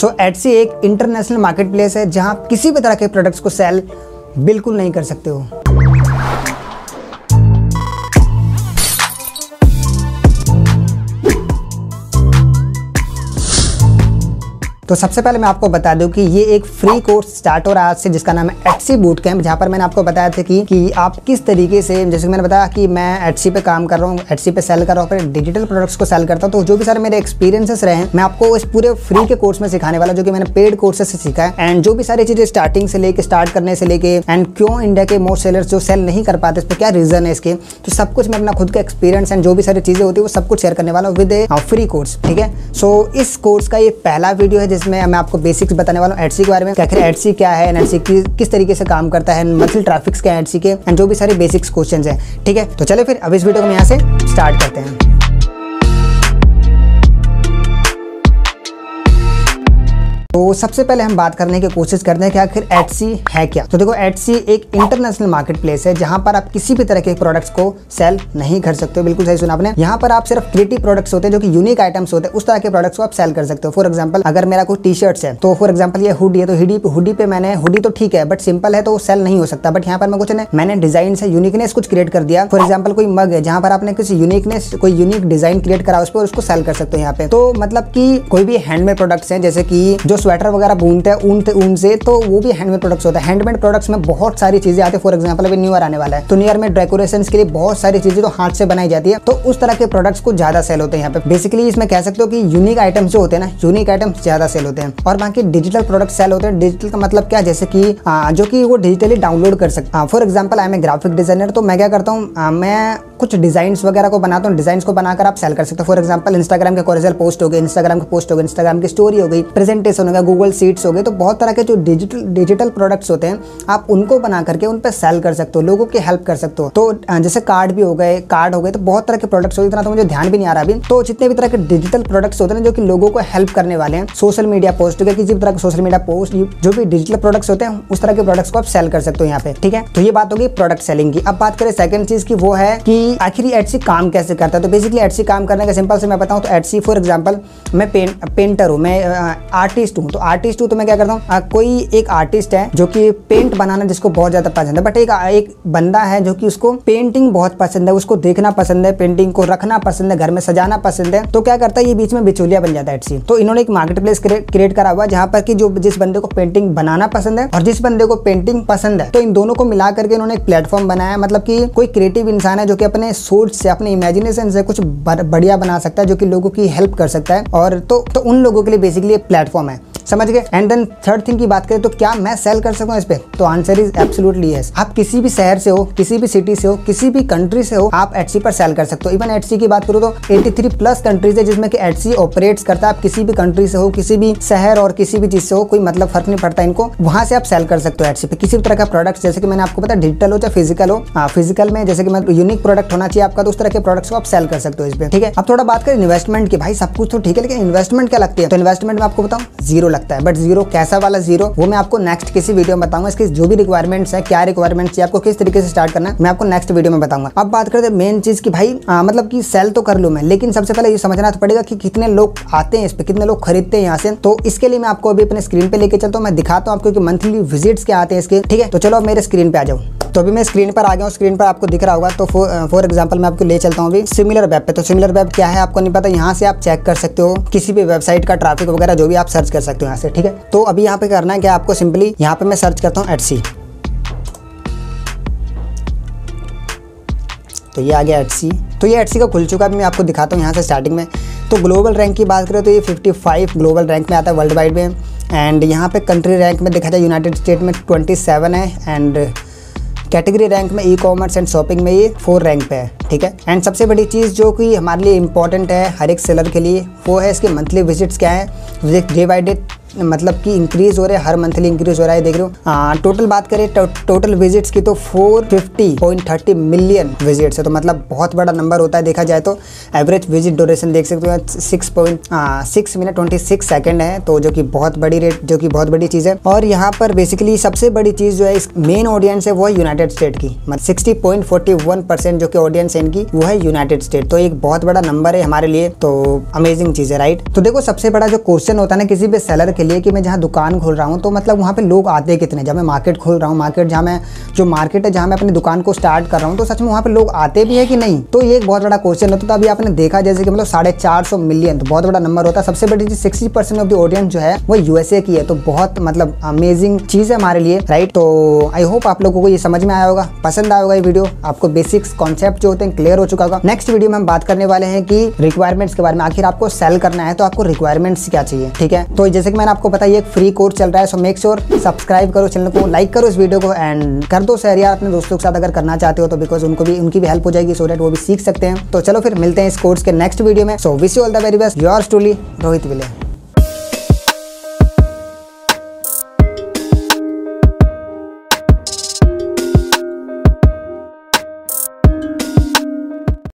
सो Etsy एक international market place है जहाँ किसी भी तरह के प्रोडक्ट्स को सेल बिल्कुल नहीं कर सकते हो। तो सबसे पहले मैं आपको बता दूँ कि ये एक फ्री कोर्स स्टार्ट हो रहा है आज से जिसका नाम है एटसी बूट कैंप जहाँ पर मैंने आपको बताया था कि, कि आप किस तरीके से जैसे कि मैंने बताया कि मैं एटसी पे काम कर रहा हूँ एटसी पे सेल कर रहा हूँ फिर डिजिटल प्रोडक्ट्स को सेल करता हूँ तो जो भी सारे मेरे एक्सपीरियंसेस रहे हैं मैं आपको इस पूरे फ्री के कोर्स में सिखाने वाला जो कि मैंने पेड कोर्सेज से सीखा है एंड जो भी सारी चीज़ें स्टार्टिंग से लेकर स्टार्ट करने से लेके एंड क्यों इंडिया के मोस्ट सेलर्स जो सेल नहीं कर पाते इस पर क्या रीजन है इसके तो सब कुछ मैं अपना खुद का एक्सपीरियंस एंड जो भी सारी चीज़ें होती है वो सब कुछ शेयर करने वाला हूँ विद ए फ्री कोर्स ठीक है? सो इस कोर्स का ये पहला वीडियो है जिसमें मैं आपको बेसिक्स बताने वाला हूँ। एडसी के बारे में आखिर एडसी क्या है एनएडसी की किस तरीके से काम करता है मंथली ट्रैफिक्स के एडसी के एंड जो भी सारे बेसिक्स क्वेश्चन है, ठीक है? तो चले फिर, अब इस वीडियो को हम यहाँ से स्टार्ट करते हैं। सबसे पहले हम बात करने की कोशिश करते हैं कि आखिर एटसी है क्या? तो देखो एटसी एक इंटरनेशनल मार्केट प्लेस है, जहाँ पर आप किसी भी तरह के प्रोडक्ट्स को सेल नहीं कर सकते हो। बिल्कुल सही सुना आपने। यहाँ पर आप सिर्फ़ क्रिएटिव प्रोडक्ट्स होते हैं, जो कि यूनिक आइटम्स होते हैं, उस तरह के प्रोडक्ट्स को आप सेल कर सकते हो। फॉर एग्ज़ाम्पल अगर मेरा कोई टी शर्ट्स है तो फॉर एग्ज़ाम्पल ये हुडी है तो हुडी हुडी पे मैंने हुडी तो ठीक है बट सिंपल है तो सेल नहीं हो सकता। बट यहाँ पर मैं कुछ मैंने डिज़ाइन से यूनिकनेस कुछ क्रिएट कर दिया। फॉर एग्ज़ाम्पल कोई मग है, जहाँ पर आपने किसी यूनिकनेस कोई यूनिक डिज़ाइन क्रिएट करा, उस पर उसको सेल कर सकते हो यहाँ पे। तो मतलब की कोई भी हैंडमेड प्रोडक्ट्स है, जैसे की जो स्वेटर वगैरह बूनते हैं ऊन ऊन से तो वो भी हैंडमेड प्रोडक्ट्स होता है। हैंडमेड प्रोडक्ट्स में बहुत सारी चीज़ें आती है। फॉर एग्ज़ाम्पल अभी न्यू ईयर आने वाला है। तो न्यू ईयर में डेकोरेशन के लिए बहुत सारी चीज़ें तो हाथ से बनाई जाती है। तो उस तरह के प्रोडक्ट्स को ज़्यादा सेल होते हैं यहाँ पे। बेसिकली इसमें कह सकते हो कि यूनिक आइटम्स जो होते हैं ना यूनिक आइटम्स ज़्यादा सेल होते हैं। और बाकी डिजिटल प्रोडक्ट सेल होते हैं। डिजिटल का मतलब क्या? जैसे कि जो कि वो डिजिटली डाउनलोड कर सकते for example I am a graphic designer तो मैं क्या करता हूँ मैं कुछ डिज़ाइन वगैरह को बनाता हूँ डिज़ाइन को बनाकर आप सेल कर सकते हो। फॉर एग्ज़ाम्पल इंस्टाग्राम के कोरिजल पोस्ट हो गए इंस्टाग्राम के पोस्ट हो गए इंस्टाग्राम की स्टोरी हो गई प्रेजेंटेशन हो गया गूगल सीट्स हो गए तो बहुत तरह के जो डिजिटल डिजिटल प्रोडक्ट्स होते हैं, आप उनको बना करके उन पर सेल कर सकते हो, लोगों की हेल्प कर सकते हो। तो जैसे कार्ड भी हो गए कार्ड हो गए तो बहुत तरह के प्रोडक्ट्स हो गए, इतना तो मुझे ध्यान भी नहीं आ रहा अभी। तो जितने भी तरह के डिजिटल प्रोडक्ट्स होते हैं जो कि लोगों को हेल्प करने वाले हैं सोशल मीडिया पोस्ट हो गया, किसी भी तरह के सोशल मीडिया पोस्ट जो भी डिजिटल प्रोडक्ट्स होते हैं, उस तरह के प्रोडक्ट्स को आप सेल कर सकते हो यहाँ पे, ठीक है? तो ये बात होगी प्रोडक्ट सेलिंग की। अब बात करें सेकंड चीज़ की, वो है कि आखिर एटसी काम कैसे करता है? तो बेसिकली एटसी काम करने का सिंपल से मैं बताऊँ तो एटसी फॉर एग्ज़ाम्पल मैं पें, पेंटर हूँ मैं आर्टिस्ट हूँ। तो आर्टिस्ट हूँ तो मैं क्या करता हूँ? कोई एक आर्टिस्ट है जो कि पेंट बनाना जिसको बहुत ज़्यादा पसंद है बट एक एक बंदा है जो कि उसको पेंटिंग बहुत पसंद है उसको देखना पसंद है पेंटिंग को रखना पसंद है घर में सजाना पसंद है तो क्या करता है? ये बीच में बिचौलिया बन जाता है एटसी तो इन्होंने एक मार्केट प्लेस क्रिएट करा हुआ जहाँ पर की जो जिस बंदे को पेंटिंग बनाना पसंद है और जिस बंदे को पेंटिंग पसंद है तो इन दोनों को मिला करके इन्होंने एक प्लेटफॉर्म बनाया मतलब की कोई क्रिएटिव इंसान है जो कि अपने सोच से अपने इमेजिनेशन से कुछ बढ़िया बना सकता है जो कि लोगों की हेल्प कर सकता है। और तो, तो उन लोगों के लिए बेसिकली एक प्लेटफॉर्म है। समझ गए? एंड देन थर्ड थिंग की बात करें तो क्या मैं सेल कर सकूँ इस पे? तो आंसर इज़ एब्सोल्युटली यस आप किसी भी शहर से हो, किसी भी सिटी से हो, किसी भी कंट्री से हो, आप एटसी पर सेल कर सकते हो. इवन एटसी की बात करूँ तो 83 प्लस कंट्रीज़ है जिसमें कि एटसी ऑपरेट्स करता है. आप किसी भी कंट्री से हो, किसी भी शहर और किसी भी चीज़ से हो, कोई मतलब फ़र्क नहीं पड़ता इनको. वहाँ से आप सेल कर सकते हो एटसी पे. किसी भी तरह का प्रोडक्ट जैसे कि मैंने आपको पता डिजिटल हो चाहे फ़िज़िकल हो फ़िज़िकल में जैसे कि मतलब यूनिक प्रोडक्ट होना चाहिए आपका तो उस तरह के प्रोडक्ट्स को आप सेल कर सकते हो इस पे. ठीक है? अब थोड़ा बात करें इन्वेस्टमेंट की. भाई, सब कुछ तो ठीक है, लेकिन इन्वेस्टमेंट क्या लगती है? तो इन्वेस्टमेंट में आपको बताऊँ ज़ीरो लगता है। बट ज़ीरो कैसा वाला ज़ीरो वो मैं आपको नेक्स्ट किसी वीडियो में बताऊँगा। इसकी जो भी रिक्वायरमेंट्स है क्या रिक्वायरमेंट्स है आपको किस तरीके से स्टार्ट करना है मैं आपको नेक्स्ट वीडियो में बताऊँगा। अब बात करते मेन चीज़ की भाई आ, मतलब की सेल तो कर लू मैं लेकिन सबसे पहले ये समझना तो पड़ेगा कि कितने लोग आते हैं इस पर कितने लोग खरीदते हैं यहाँ से। तो इसके लिए मैं आपको अभी अपने स्क्रीन पे लेके चलता हूँ मैं दिखाता हूँ आपको मंथली विजिट्स क्या आते हैं इसके ठीक है? तो चलो मेरे स्क्रीन पे आ जाऊँ तो अभी मैं स्क्रीन पर आ गया हूँ स्क्रीन पर आपको दिख रहा होगा तो फॉर एग्ज़ाम्पल मैं आपको ले चलता हूँ अभी सिमिलर वेब पे। तो सिमिलर वेब क्या है आपको नहीं पता यहाँ से आप चेक कर सकते हो किसी भी वेबसाइट का ट्रैफ़िक वगैरह जो भी आप सर्च कर सकते हो। यहाँ से, ठीक है? तो अभी यहाँ पे करना है क्या आपको सिंपली यहाँ पे मैं सर्च करता हूँ एटसी तो ये आ गया एटसी तो ये एटसी का खुल चुका है मैं आपको दिखाता हूँ यहाँ से स्टार्टिंग में। तो ग्लोबल रैंक की बात करें तो ये 55 ग्लोबल रैंक में आता है वर्ल्ड वाइड में। एंड यहाँ पे कंट्री रैंक में देखा जाए यूनाइटेड स्टेट में 27 है। एंड कैटेगरी रैंक में ई कॉमर्स एंड शॉपिंग में ये फोर रैंक पे है, ठीक है? एंड सबसे बड़ी चीज़ जो कि हमारे लिए इंपॉर्टेंट है हर एक सेलर के लिए, वो है इसके मंथली विजिट्स क्या है? डे बाई डे मतलब कि इंक्रीज हो रहे हैं हर मंथली इंक्रीज हो रहा है देख रहे हो। टोटल बात करें टो, टोटल विजिट्स की तो 450.30 मिलियन विजिट्स है। तो मतलब बहुत बड़ा नंबर होता है देखा जाए तो। एवरेज विज़िट ड्यूरेशन देख सकते हो six point six minute twenty six second है। तो जो कि बहुत बड़ी रेट जो कि बहुत बड़ी चीज़ है। और यहाँ पर बेसिकली सबसे बड़ी चीज़ जो है इस मेन ऑडियंस है वो है यूनाइटेड स्टेट की। मतलब sixty point forty one percent जो कि ऑडियंस है इनकी वो है यूनाइटेड स्टेट तो एक बहुत बड़ा नंबर है हमारे लिए तो अमेजिंग चीज़ है राइट तो देखो सबसे बड़ा जो क्वेश्चन होता है ना किसी भी सेलर के लिए कि मैं जहाँ दुकान खोल रहा हूँ तो मतलब वहाँ पे लोग आते कितने? जब मैं मार्केट खोल रहा हूँ मार्केट जहाँ मैं जो मार्केट है, जहाँ मैं अपनी दुकान को स्टार्ट कर रहा हूँ तो सच में वहाँ पे लोग आते भी है कि नहीं? तो ये एक बहुत बड़ा क्वेश्चन होता तो अभी आपने देखा जैसे कि मतलब साढ़े चार सौ मिलियन तो बहुत बड़ा नंबर होता है। सबसे बड़ी चीज़ sixty percent of the audience जो है, वो यूएसए की है। तो बहुत मतलब अमेजिंग चीज़ है हमारे लिए राइट तो आई होप आप लोगों को ये समझ में आया होगा, पसंद आया होगा ये वीडियो आपको बेसिक्स कॉन्सेप्ट जो होते हैं क्लियर हो चुका होगा। नेक्स्ट वीडियो में हम बात करने वाले हैं कि रिक्वायरमेंट्स के बारे में। आखिर आपको सेल करना है तो आपको रिक्वायरमेंट्स क्या चाहिए? ठीक है? तो जैसे कि मैंने आपको पता है एक फ्री कोर्स चल रहा है सो मेक श्योर सब्सक्राइब करो चैनल को लाइक करो इस वीडियो को एंड कर दो शेयर यार अपने दोस्तों के साथ अगर करना चाहते हो तो बिकॉज़ उनको भी, उनकी भी हेल्प हो जाएगी सो डेट वो भी सीख सकते हैं। तो चलो फिर मिलते हैं इस कोर्स के नेक्स्ट वीडियो में so wish you all the very best yours truly Rohit Vile